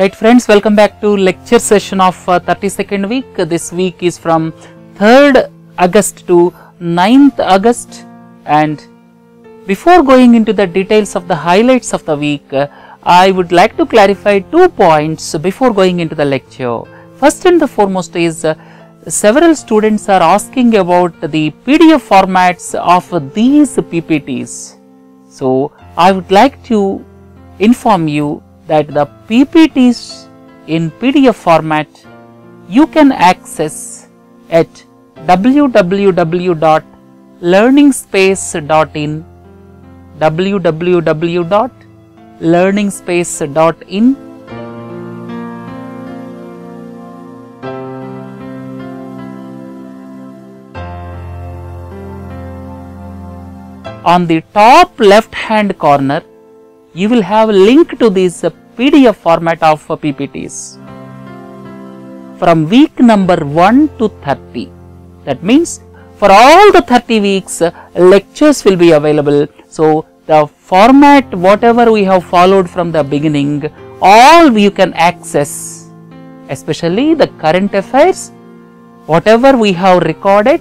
Right friends, welcome back to lecture session of uh, 32nd week. This week is from 3rd August to 9th August and before going into the details of the highlights of the week, uh, I would like to clarify two points before going into the lecture. First and the foremost is uh, several students are asking about the PDF formats of these PPTs. So, I would like to inform you that the PPTs in PDF format you can access at www.learningspace.in www.learningspace.in on the top left hand corner you will have a link to this uh, PDF format of uh, PPTs from week number 1 to 30 that means for all the 30 weeks uh, lectures will be available. So the format whatever we have followed from the beginning all you can access. Especially the current affairs whatever we have recorded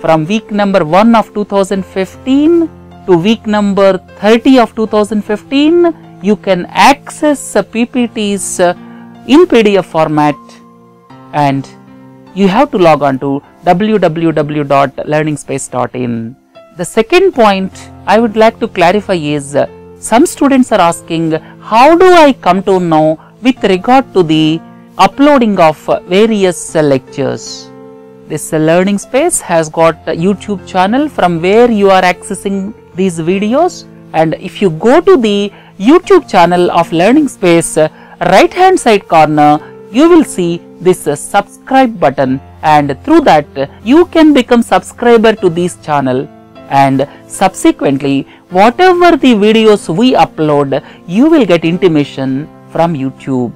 from week number 1 of 2015 to week number 30 of 2015 you can access the PPTs uh, in PDF format and you have to log on to www.learningspace.in. The second point I would like to clarify is uh, some students are asking how do I come to know with regard to the uploading of various uh, lectures. This learning space has got a YouTube channel from where you are accessing these videos. And if you go to the YouTube channel of Learning Space right hand side corner you will see this uh, subscribe button. And through that you can become subscriber to this channel. And subsequently whatever the videos we upload you will get intimation from YouTube.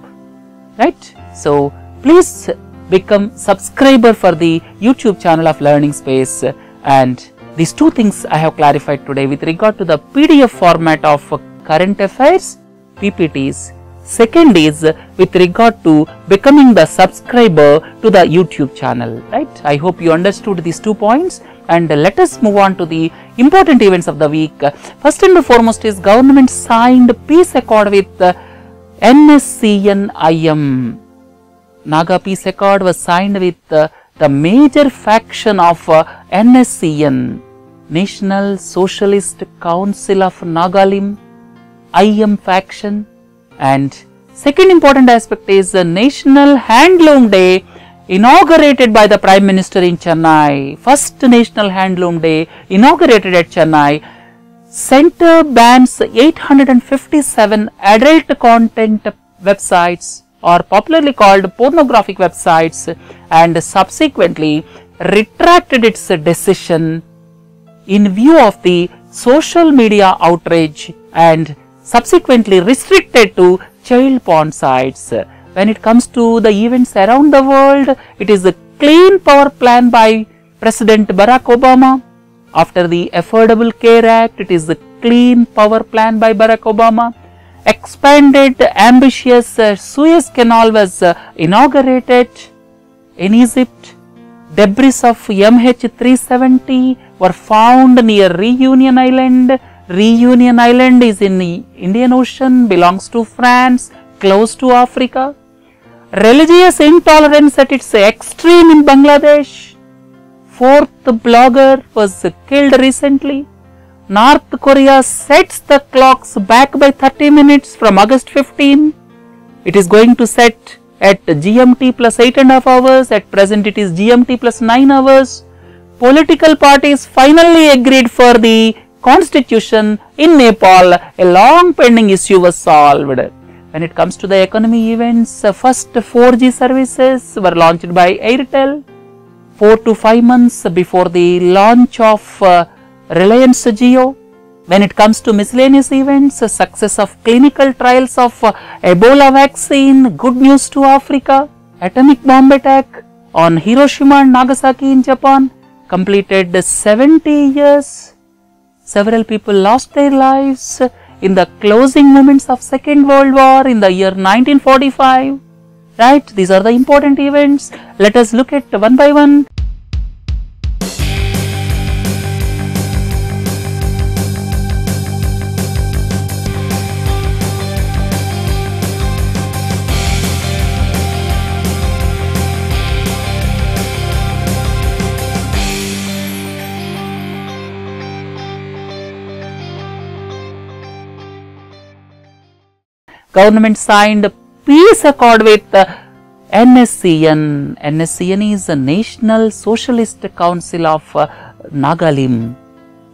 Right? So please become subscriber for the YouTube channel of Learning Space. And these two things I have clarified today with regard to the PDF format of current affairs PPTs. Second is with regard to becoming the subscriber to the YouTube channel, right. I hope you understood these two points and let us move on to the important events of the week. First and foremost is government signed peace accord with NSCN-IM. Naga peace accord was signed with the major faction of NSCN, National Socialist Council of Nagalim, IM faction and second important aspect is the National Handloom Day inaugurated by the Prime Minister in Chennai. First National Handloom Day inaugurated at Chennai. Center bans 857 adult content websites or popularly called pornographic websites and subsequently retracted its decision in view of the social media outrage and subsequently restricted to child porn sites. When it comes to the events around the world, it is the clean power plan by President Barack Obama. After the Affordable Care Act, it is the clean power plan by Barack Obama. Expanded ambitious uh, Suez Canal was uh, inaugurated in Egypt. Debris of MH370 were found near Reunion Island. Reunion Island is in the Indian Ocean, belongs to France, close to Africa. Religious intolerance at its extreme in Bangladesh. Fourth blogger was killed recently. North Korea sets the clocks back by 30 minutes from August 15. It is going to set at GMT plus 8 and a half hours. At present it is GMT plus 9 hours. Political parties finally agreed for the constitution in Nepal. A long pending issue was solved. When it comes to the economy events, first 4G services were launched by Airtel. 4 to 5 months before the launch of uh, Reliance Jio. When it comes to miscellaneous events, success of clinical trials of uh, Ebola vaccine, good news to Africa, atomic bomb attack on Hiroshima and Nagasaki in Japan, completed 70 years. Several people lost their lives in the closing moments of Second World War in the year 1945. Right, these are the important events. Let us look at one by one. Government signed a peace accord with NSCN. NSCN is the National Socialist Council of uh, Nagalim.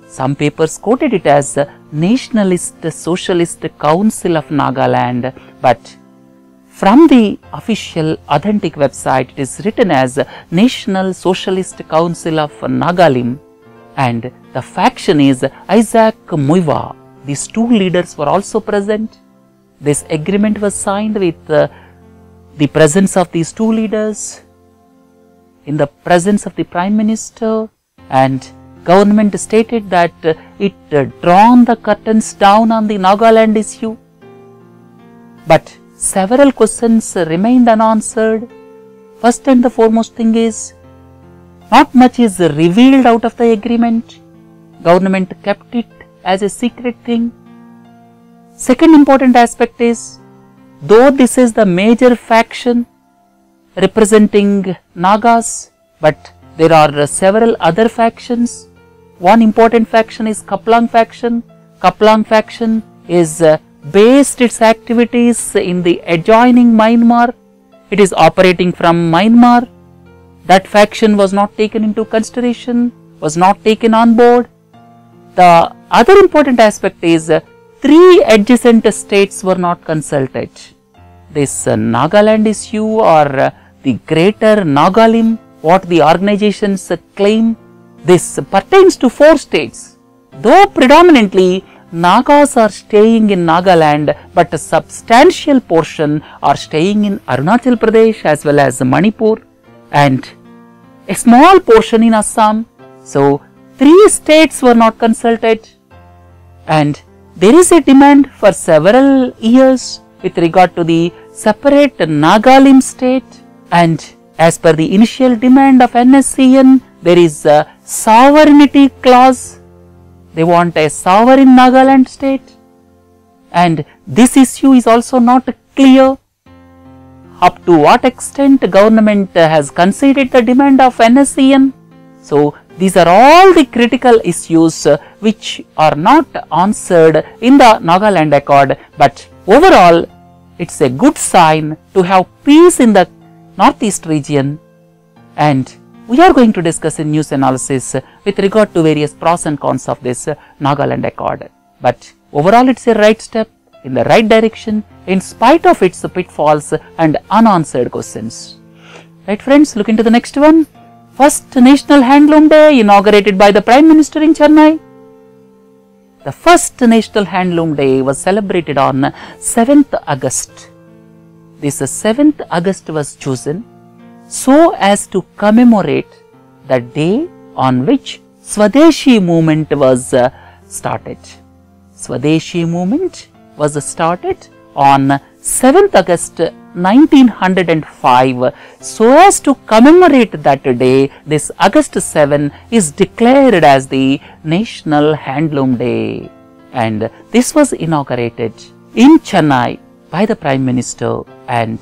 Some papers quoted it as Nationalist Socialist Council of Nagaland, but from the official authentic website it is written as National Socialist Council of Nagalim and the faction is Isaac Muivah. These two leaders were also present this agreement was signed with uh, the presence of these two leaders, in the presence of the Prime Minister and government stated that uh, it uh, drawn the curtains down on the Nagaland issue. But several questions remained unanswered. First and the foremost thing is, not much is revealed out of the agreement. Government kept it as a secret thing Second important aspect is, though this is the major faction representing Nagas, but there are several other factions. One important faction is Khaplang faction. Khaplang faction is uh, based its activities in the adjoining Myanmar. It is operating from Myanmar. That faction was not taken into consideration, was not taken on board. The other important aspect is uh, three adjacent states were not consulted. This uh, Nagaland issue or uh, the greater Nagalim, what the organizations uh, claim, this pertains to four states. Though predominantly Nagas are staying in Nagaland, but a substantial portion are staying in Arunachal Pradesh as well as Manipur and a small portion in Assam. So, three states were not consulted and there is a demand for several years with regard to the separate Nagalim state and as per the initial demand of NSCN, there is a sovereignty clause. They want a sovereign Nagaland state and this issue is also not clear up to what extent government has conceded the demand of NSCN. So, these are all the critical issues uh, which are not answered in the Nagaland Accord, but overall it's a good sign to have peace in the northeast region and we are going to discuss in news analysis with regard to various pros and cons of this Nagaland Accord. But overall it's a right step in the right direction in spite of its pitfalls and unanswered questions. Right friends, look into the next one. First National Handloom Day inaugurated by the Prime Minister in Chennai. The first National Handloom Day was celebrated on 7th August. This 7th August was chosen so as to commemorate the day on which Swadeshi movement was started. Swadeshi movement was started on 7th August 1905 so as to commemorate that day this August 7 is declared as the National Handloom Day. And this was inaugurated in Chennai by the Prime Minister. And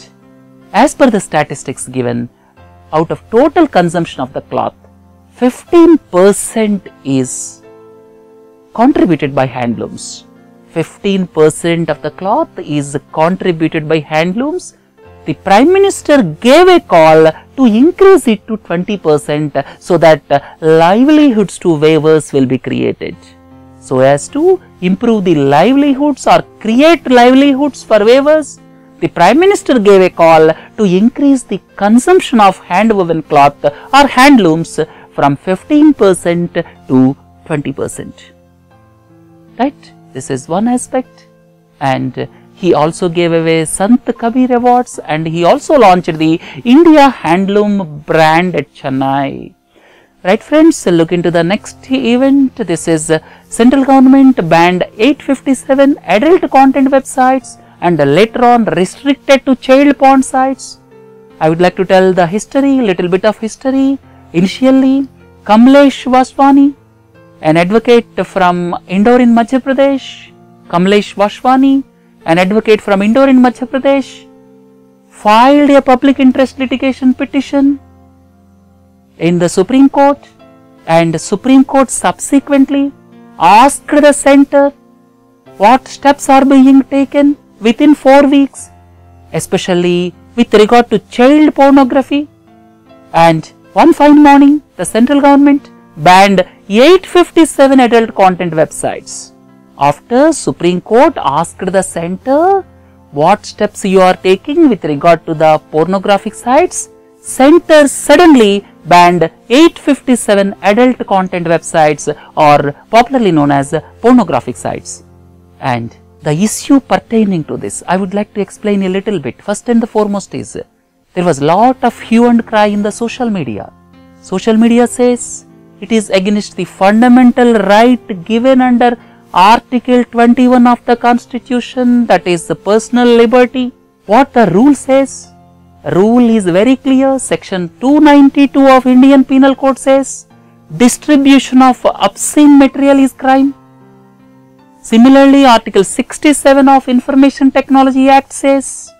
as per the statistics given out of total consumption of the cloth 15% is contributed by handlooms. 15% of the cloth is contributed by handlooms the Prime Minister gave a call to increase it to 20% so that uh, livelihoods to weavers will be created. So as to improve the livelihoods or create livelihoods for weavers, the Prime Minister gave a call to increase the consumption of hand woven cloth or hand looms from 15% to 20%. Right? This is one aspect and he also gave away Sant Kabir Awards and he also launched the India Handloom brand at Chennai. Right friends, look into the next event. This is central government banned 857 adult content websites and later on restricted to child porn sites. I would like to tell the history, little bit of history. Initially, Kamlesh Vaswani, an advocate from Indore in Madhya Pradesh, Kamlesh Vaswani, an advocate from Indore in Madhya Pradesh, filed a public interest litigation petition in the Supreme Court and the Supreme Court subsequently asked the center what steps are being taken within 4 weeks, especially with regard to child pornography. And one fine morning, the central government banned 857 adult content websites. After Supreme Court asked the center what steps you are taking with regard to the pornographic sites, center suddenly banned 857 adult content websites or popularly known as pornographic sites. And the issue pertaining to this, I would like to explain a little bit. First and the foremost is, there was lot of hue and cry in the social media. Social media says it is against the fundamental right given under Article 21 of the Constitution that is the personal liberty. What the rule says? Rule is very clear. Section 292 of Indian Penal Code says distribution of obscene material is crime. Similarly, Article 67 of Information Technology Act says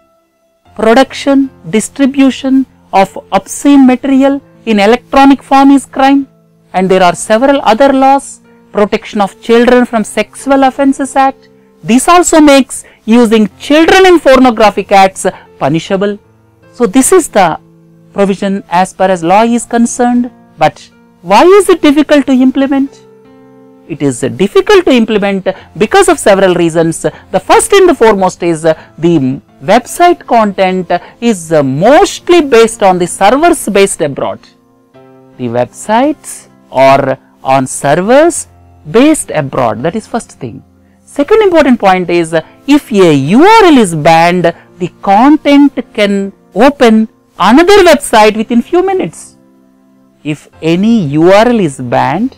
production, distribution of obscene material in electronic form is crime and there are several other laws, Protection of Children from Sexual Offences Act. This also makes using children in pornographic acts punishable. So, this is the provision as far as law is concerned, but why is it difficult to implement? It is difficult to implement because of several reasons. The first and the foremost is the website content is mostly based on the servers based abroad. The websites are on servers based abroad. That is first thing. Second important point is if a URL is banned, the content can open another website within few minutes. If any URL is banned,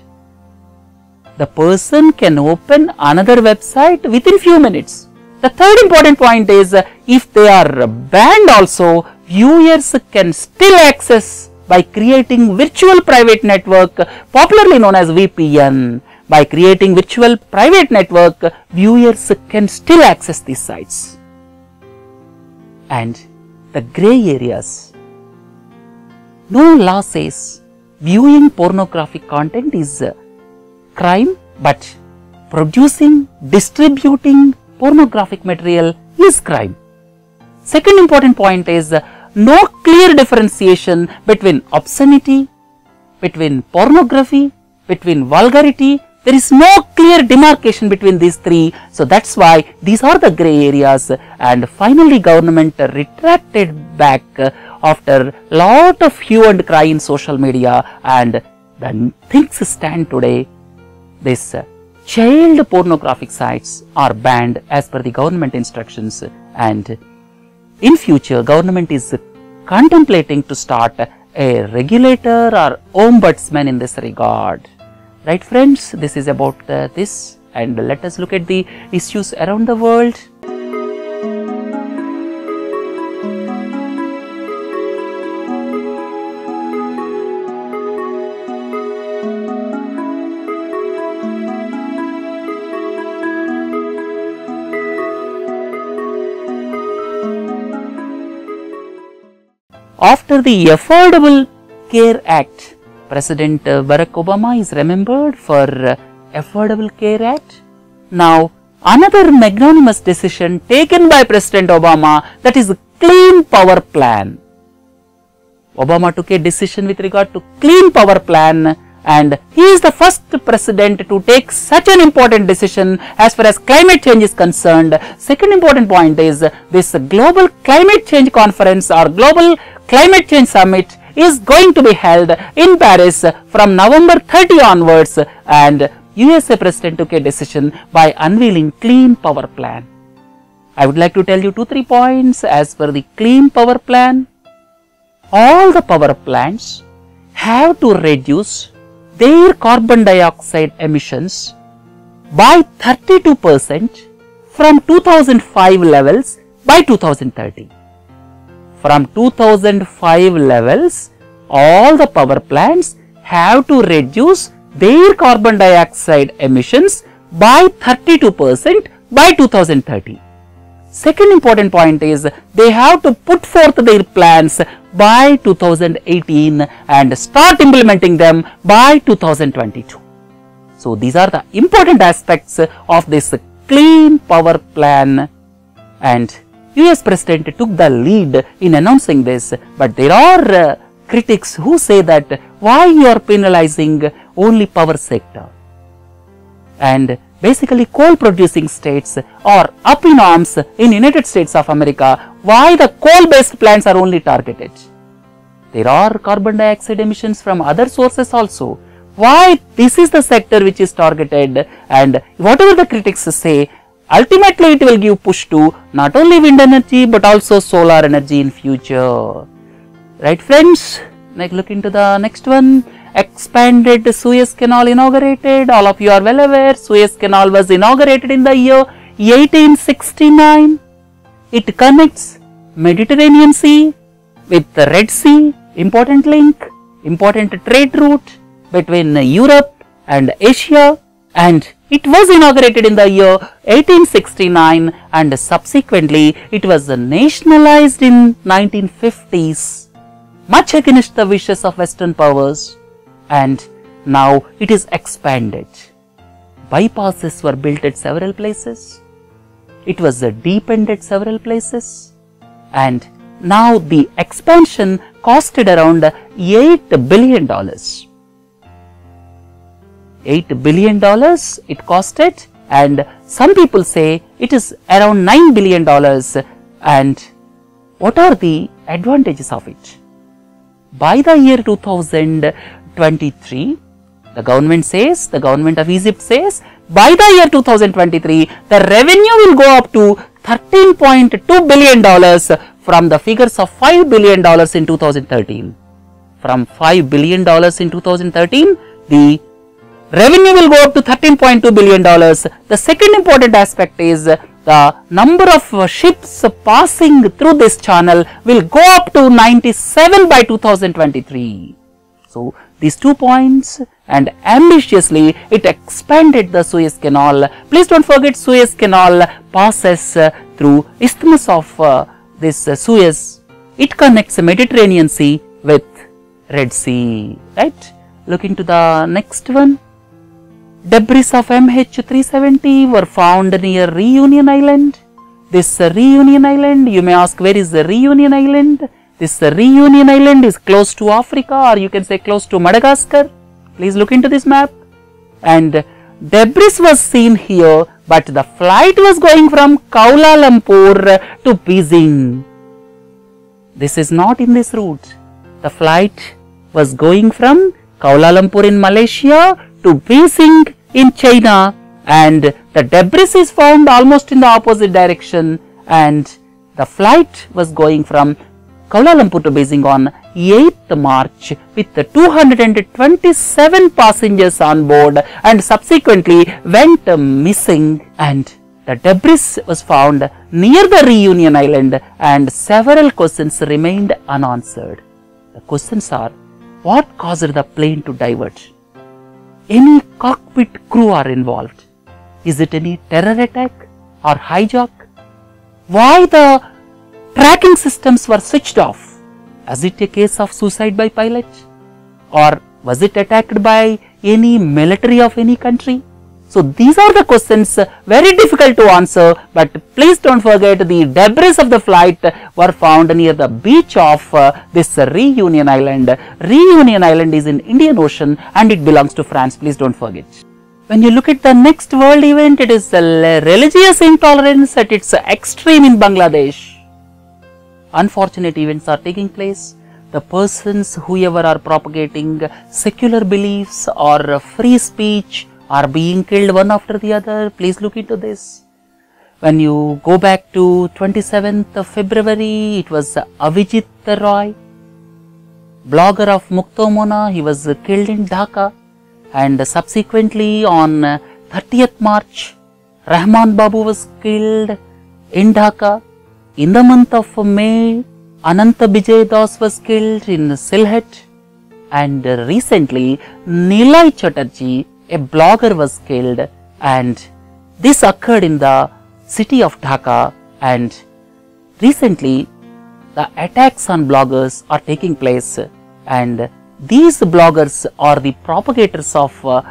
the person can open another website within few minutes. The third important point is if they are banned also, viewers can still access by creating virtual private network popularly known as VPN. By creating virtual private network, viewers can still access these sites. And the gray areas. No law says viewing pornographic content is crime, but producing, distributing pornographic material is crime. Second important point is uh, no clear differentiation between obscenity, between pornography, between vulgarity. There is no clear demarcation between these three. So, that is why these are the grey areas and finally government retracted back after lot of hue and cry in social media and the things stand today this child pornographic sites are banned as per the government instructions and in future government is contemplating to start a regulator or ombudsman in this regard. Right friends, this is about uh, this and let us look at the issues around the world. After the Affordable Care Act, President uh, Barack Obama is remembered for uh, Affordable Care Act. Now, another magnanimous decision taken by President Obama that is Clean Power Plan. Obama took a decision with regard to Clean Power Plan and he is the first president to take such an important decision as far as climate change is concerned. Second important point is this global climate change conference or global climate change summit is going to be held in Paris from November 30 onwards and USA President took a decision by unveiling clean power plan. I would like to tell you two three points as per the clean power plan. All the power plants have to reduce their carbon dioxide emissions by 32 percent from 2005 levels by 2030. From 2005 levels, all the power plants have to reduce their carbon dioxide emissions by 32 percent by 2030. Second important point is they have to put forth their plans by 2018 and start implementing them by 2022. So, these are the important aspects of this clean power plan and US President took the lead in announcing this, but there are uh, critics who say that why you are penalizing only power sector and basically coal producing states are up in arms in United States of America why the coal based plants are only targeted. There are carbon dioxide emissions from other sources also. Why this is the sector which is targeted and whatever the critics say ultimately it will give push to not only wind energy but also solar energy in future. Right friends, like look into the next one expanded Suez Canal inaugurated. All of you are well aware Suez Canal was inaugurated in the year 1869. It connects Mediterranean Sea with the Red Sea, important link, important trade route between Europe and Asia and it was inaugurated in the year 1869 and subsequently it was nationalized in 1950s much against the wishes of western powers and now it is expanded. Bypasses were built at several places. It was deepened at several places and now the expansion costed around 8 billion dollars. 8 billion dollars it costed and some people say it is around 9 billion dollars and what are the advantages of it? By the year 2023, the government says, the government of Egypt says, by the year 2023, the revenue will go up to $13.2 billion from the figures of $5 billion in 2013. From $5 billion in 2013, the revenue will go up to $13.2 billion. The second important aspect is the number of ships passing through this channel will go up to 97 by 2023. So, these two points and ambitiously it expanded the Suez Canal. Please don't forget Suez Canal passes uh, through isthmus of uh, this uh, Suez. It connects Mediterranean Sea with Red Sea, right. Looking to the next one. Debris of MH370 were found near Reunion Island. This Reunion Island, you may ask where is the Reunion Island? This Reunion Island is close to Africa or you can say close to Madagascar. Please look into this map. And debris was seen here but the flight was going from Kuala Lumpur to Beijing. This is not in this route. The flight was going from Kuala Lumpur in Malaysia to Beijing in China and the debris is found almost in the opposite direction and the flight was going from Kuala Lumpur to Beijing on 8th March with 227 passengers on board and subsequently went missing and the debris was found near the reunion island and several questions remained unanswered. The questions are what caused the plane to divert? Any cockpit crew are involved? Is it any terror attack or hijack? Why the tracking systems were switched off. Was it a case of suicide by pilot? Or was it attacked by any military of any country? So, these are the questions very difficult to answer, but please don't forget the debris of the flight were found near the beach of uh, this Reunion Island. Reunion Island is in Indian Ocean and it belongs to France, please don't forget. When you look at the next world event, it is religious intolerance at its extreme in Bangladesh unfortunate events are taking place. The persons whoever are propagating secular beliefs or free speech are being killed one after the other. Please look into this. When you go back to 27th of February, it was Avijit Roy blogger of Muktomona, he was killed in Dhaka and subsequently on 30th March, Rahman Babu was killed in Dhaka. In the month of May, Ananta Bijay Das was killed in Sylhet and recently Nilay Chatterjee, a blogger was killed and this occurred in the city of Dhaka and recently the attacks on bloggers are taking place and these bloggers are the propagators of uh,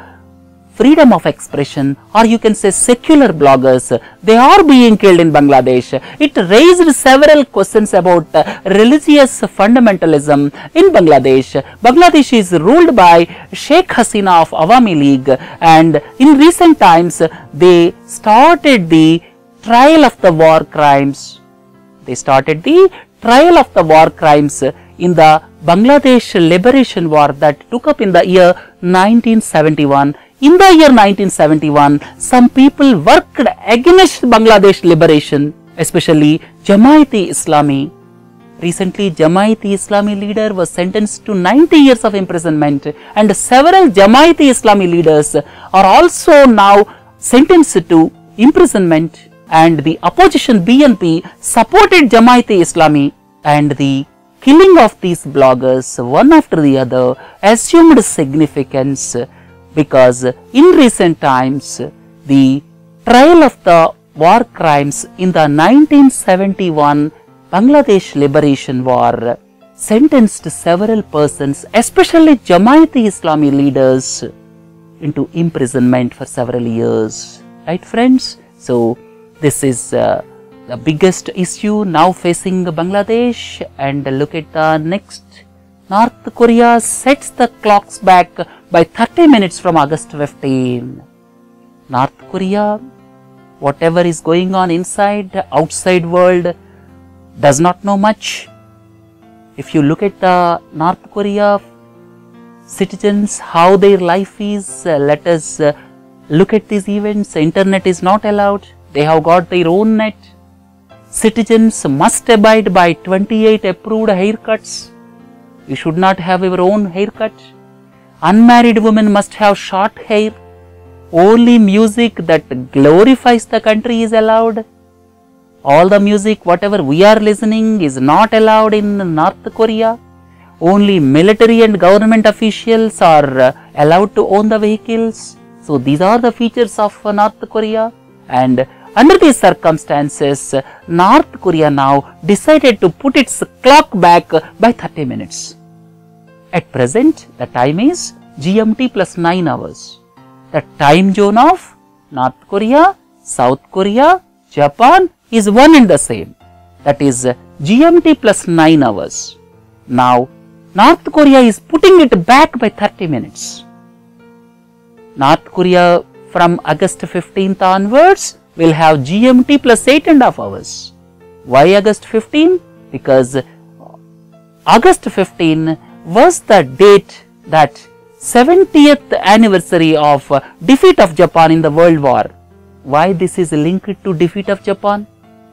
freedom of expression or you can say secular bloggers they are being killed in bangladesh. It raised several questions about uh, religious fundamentalism in bangladesh. Bangladesh is ruled by sheikh hasina of awami league and in recent times they started the trial of the war crimes. They started the trial of the war crimes in the Bangladesh liberation war that took up in the year 1971. In the year 1971, some people worked against Bangladesh liberation, especially Jamaati Islami. Recently, Jamaati Islami leader was sentenced to 90 years of imprisonment and several Jamaati Islami leaders are also now sentenced to imprisonment and the opposition BNP supported Jamaati Islami and the killing of these bloggers one after the other assumed significance because in recent times the trial of the war crimes in the 1971 Bangladesh Liberation War sentenced several persons, especially Jamaati Islami leaders, into imprisonment for several years. Right, friends? So, this is uh, the biggest issue now facing Bangladesh and look at the next. North Korea sets the clocks back by 30 minutes from August 15. North Korea, whatever is going on inside, outside world, does not know much. If you look at the North Korea citizens, how their life is, uh, let us uh, look at these events. Internet is not allowed. They have got their own net Citizens must abide by 28 approved haircuts. You should not have your own haircut. Unmarried women must have short hair. Only music that glorifies the country is allowed. All the music, whatever we are listening, is not allowed in North Korea. Only military and government officials are allowed to own the vehicles. So, these are the features of North Korea. And under these circumstances, North Korea now decided to put its clock back by 30 minutes. At present, the time is GMT plus 9 hours. The time zone of North Korea, South Korea, Japan is one and the same. That is GMT plus 9 hours. Now, North Korea is putting it back by 30 minutes. North Korea from August 15th onwards will have GMT plus 8 and a half hours. Why August 15? Because August 15 was the date that 70th anniversary of uh, defeat of Japan in the World War. Why this is linked to defeat of Japan?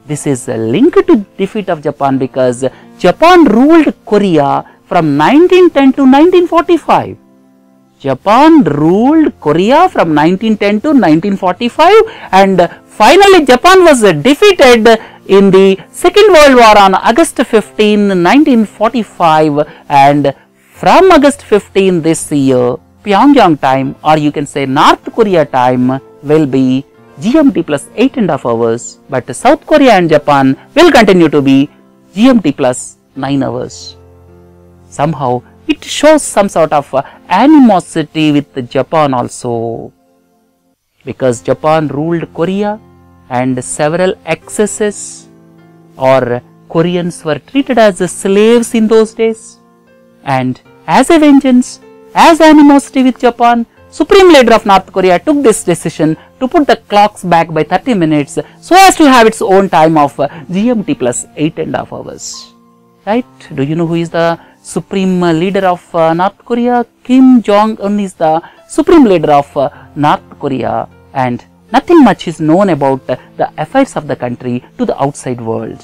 This is linked to defeat of Japan because Japan ruled Korea from 1910 to 1945. Japan ruled Korea from 1910 to 1945 and Finally, Japan was defeated in the Second World War on August 15, 1945 and from August 15 this year, Pyongyang time or you can say North Korea time will be GMT plus 8 and a half hours, but South Korea and Japan will continue to be GMT plus 9 hours. Somehow, it shows some sort of animosity with Japan also. Because Japan ruled Korea and several excesses or Koreans were treated as slaves in those days. And as a vengeance, as animosity with Japan, Supreme Leader of North Korea took this decision to put the clocks back by 30 minutes so as to have its own time of GMT plus 8 and a half hours. Right? Do you know who is the Supreme Leader of uh, North Korea? Kim Jong Un is the Supreme Leader of uh, North Korea and nothing much is known about the affairs of the country to the outside world.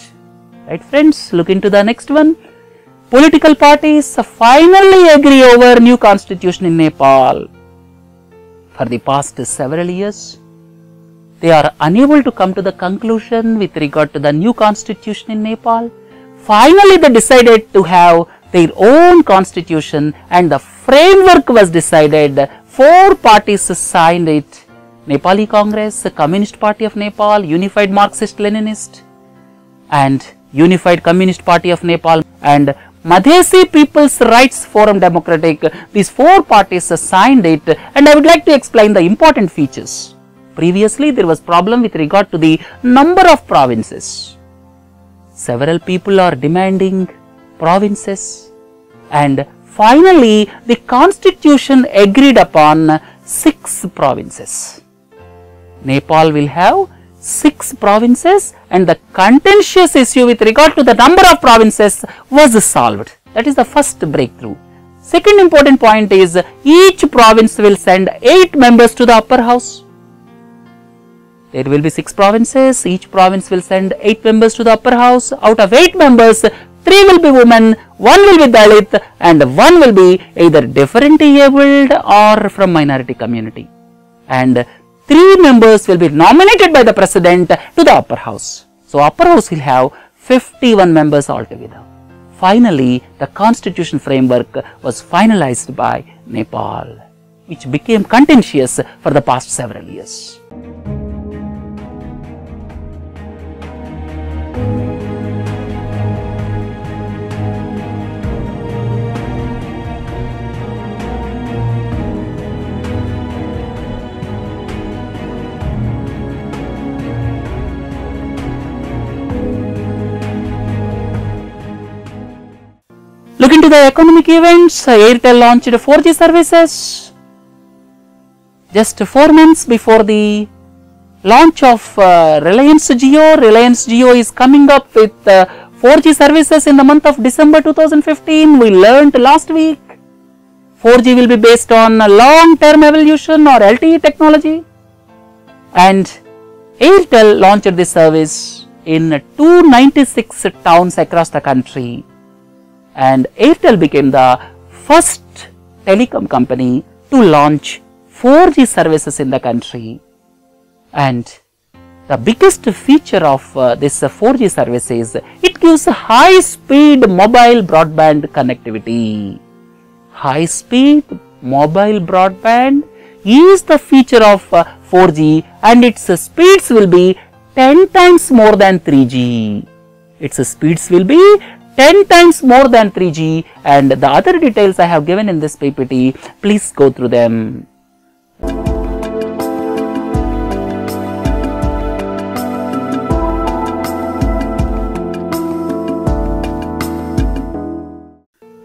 Right friends, look into the next one. political parties finally agree over new constitution in Nepal. For the past several years, they are unable to come to the conclusion with regard to the new constitution in Nepal. Finally, they decided to have their own constitution and the framework was decided. Four parties signed it. Nepali Congress, Communist Party of Nepal, Unified Marxist Leninist and Unified Communist Party of Nepal and Madhesi People's Rights Forum Democratic. These four parties signed it and I would like to explain the important features. Previously, there was problem with regard to the number of provinces. Several people are demanding provinces and finally the constitution agreed upon six provinces. Nepal will have six provinces and the contentious issue with regard to the number of provinces was solved. That is the first breakthrough. Second important point is each province will send eight members to the upper house. There will be six provinces, each province will send eight members to the upper house. Out of eight members, three will be women, one will be Dalit and one will be either differently abled or from minority community. And three members will be nominated by the president to the upper house. So, upper house will have 51 members altogether. Finally, the constitution framework was finalized by Nepal, which became contentious for the past several years. The economic events. Airtel launched 4G services just four months before the launch of uh, Reliance Jio. Reliance Jio is coming up with uh, 4G services in the month of December 2015. We learned last week 4G will be based on long term evolution or LTE technology. And Airtel launched this service in 296 towns across the country and Airtel became the first telecom company to launch 4G services in the country. And the biggest feature of uh, this uh, 4G service is it gives high speed mobile broadband connectivity. High speed mobile broadband is the feature of uh, 4G and its speeds will be 10 times more than 3G. Its speeds will be 10 times more than 3G and the other details I have given in this PPT, please go through them.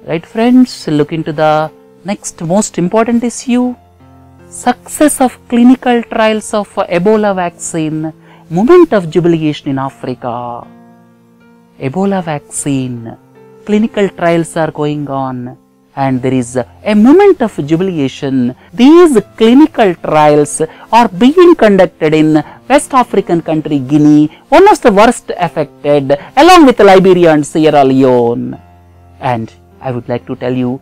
Right friends, look into the next most important issue, success of clinical trials of Ebola vaccine, moment of jubilation in Africa. Ebola vaccine, clinical trials are going on and there is a moment of jubilation. These clinical trials are being conducted in West African country Guinea, one of the worst affected along with Liberia and Sierra Leone. And I would like to tell you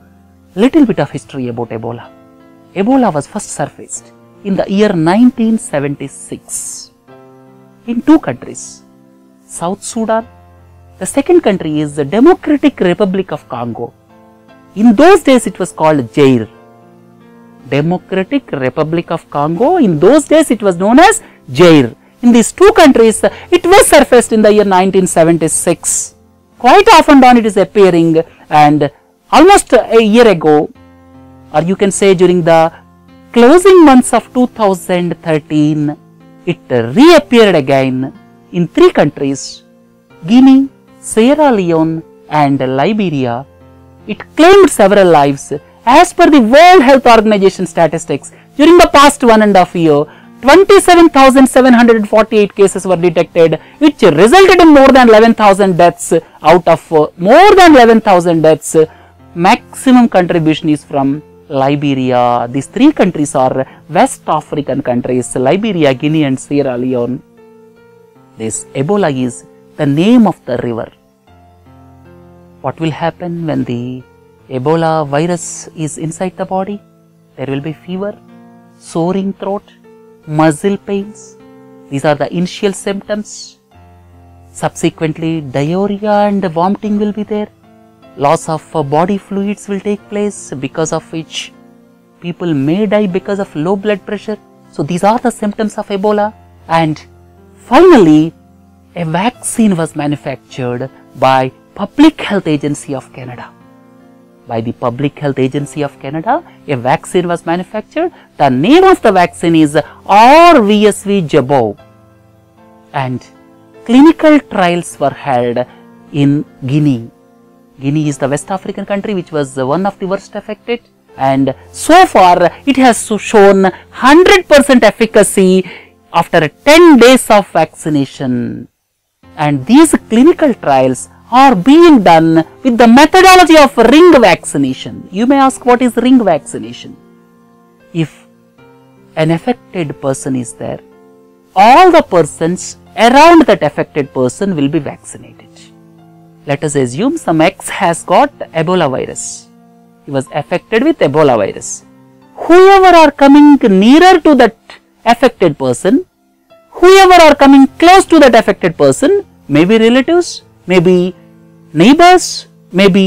a little bit of history about Ebola. Ebola was first surfaced in the year 1976 in two countries, South Sudan. The second country is the Democratic Republic of Congo. In those days it was called Zaire. Democratic Republic of Congo. In those days it was known as Zaire. In these two countries it was surfaced in the year 1976. Quite often on it is appearing and almost a year ago or you can say during the closing months of 2013 it reappeared again in three countries Guinea, Sierra Leone and Liberia. It claimed several lives as per the World Health Organization statistics during the past one and a half year 27,748 cases were detected which resulted in more than 11,000 deaths out of uh, more than 11,000 deaths maximum contribution is from Liberia. These three countries are West African countries Liberia, Guinea and Sierra Leone. This Ebola is the name of the river. what will happen when the Ebola virus is inside the body? There will be fever, soaring throat, muscle pains. These are the initial symptoms. Subsequently, diarrhea and vomiting will be there. Loss of body fluids will take place because of which people may die because of low blood pressure. So, these are the symptoms of Ebola. And finally, a vaccine was manufactured by Public Health Agency of Canada. By the Public Health Agency of Canada, a vaccine was manufactured. The name of the vaccine is rVSV-ZEBOV. And clinical trials were held in Guinea. Guinea is the West African country which was one of the worst affected and so far it has shown 100% efficacy after 10 days of vaccination and these clinical trials are being done with the methodology of ring vaccination. You may ask what is ring vaccination? If an affected person is there, all the persons around that affected person will be vaccinated. Let us assume some X has got Ebola virus. He was affected with Ebola virus. Whoever are coming nearer to that affected person, whoever are coming close to that affected person, maybe relatives, maybe neighbors, maybe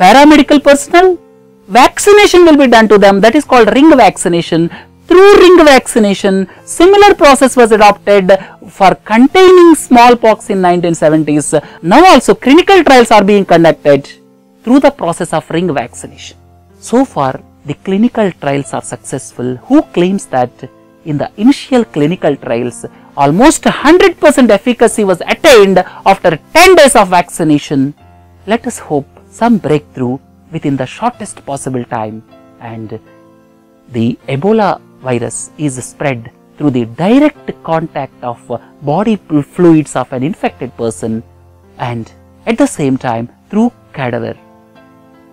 paramedical personnel, vaccination will be done to them that is called ring vaccination. Through ring vaccination, similar process was adopted for containing smallpox in 1970s. Now also clinical trials are being conducted through the process of ring vaccination. So far, the clinical trials are successful. Who claims that in the initial clinical trials, almost 100% efficacy was attained after 10 days of vaccination. Let us hope some breakthrough within the shortest possible time and the Ebola virus is spread through the direct contact of body fluids of an infected person and at the same time through cadaver.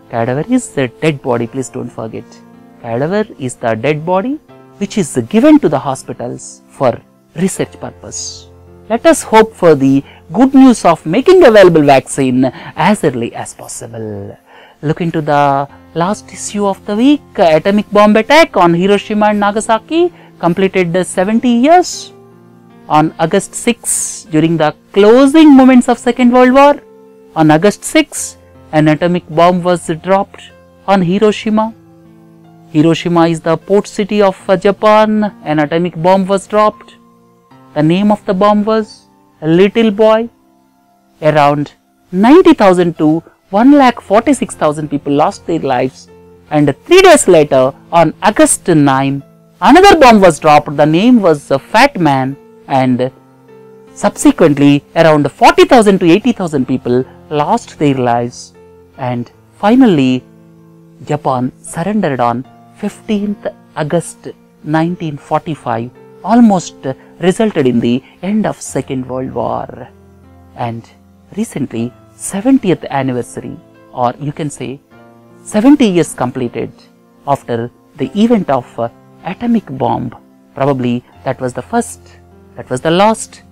Cadaver is the dead body, please don't forget. Cadaver is the dead body which is given to the hospitals for research purpose. Let us hope for the good news of making available vaccine as early as possible. Look into the last issue of the week, atomic bomb attack on Hiroshima and Nagasaki completed 70 years on August 6 during the closing moments of Second World War. On August 6, an atomic bomb was dropped on Hiroshima. Hiroshima is the port city of uh, Japan. An atomic bomb was dropped. The name of the bomb was little boy. Around 90,000 to 1,46,000 people lost their lives. And three days later, on August 9, another bomb was dropped. The name was Fat Man. And subsequently, around 40,000 to 80,000 people lost their lives. And finally, Japan surrendered on 15th August 1945 almost resulted in the end of Second World War. And recently 70th anniversary or you can say 70 years completed after the event of atomic bomb. Probably that was the first, that was the last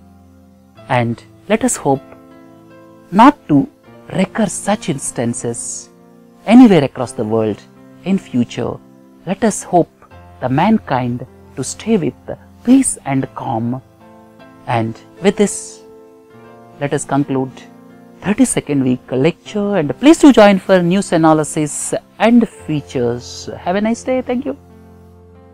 and let us hope not to recur such instances anywhere across the world in future. Let us hope the mankind to stay with peace and calm. And with this, let us conclude 32nd week lecture and please do join for news analysis and features. Have a nice day. Thank you.